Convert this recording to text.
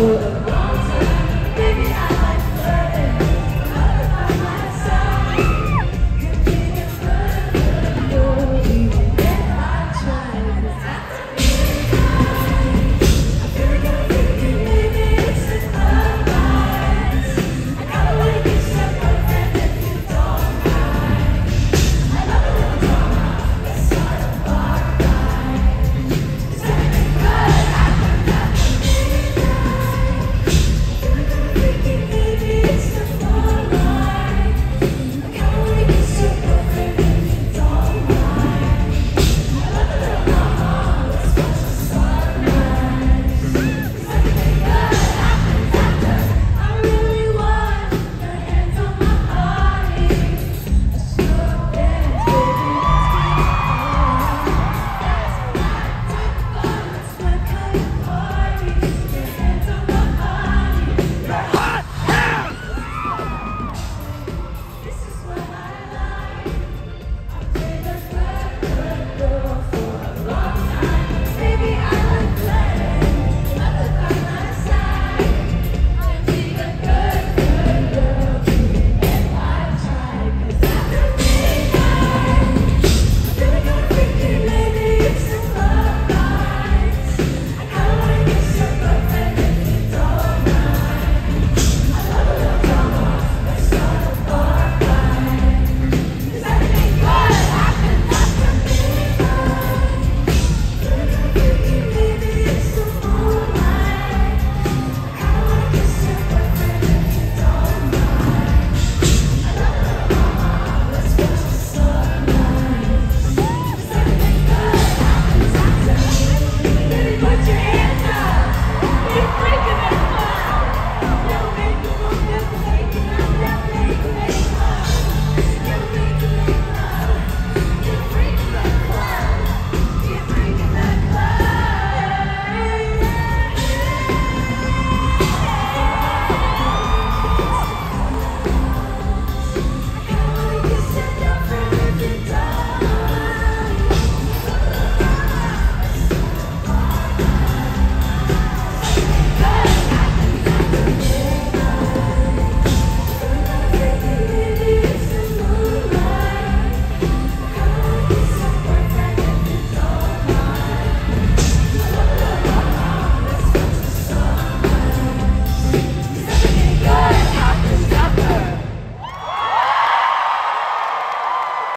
Oh.